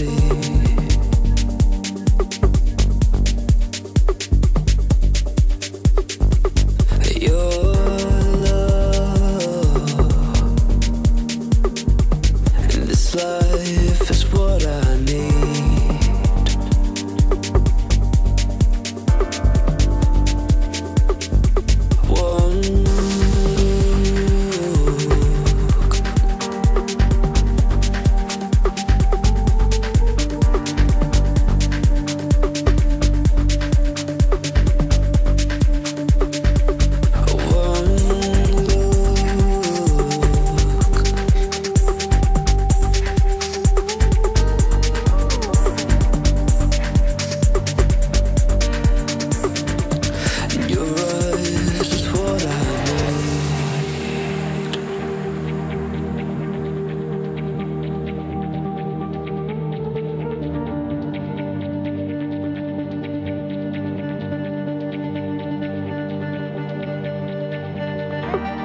see. Bye.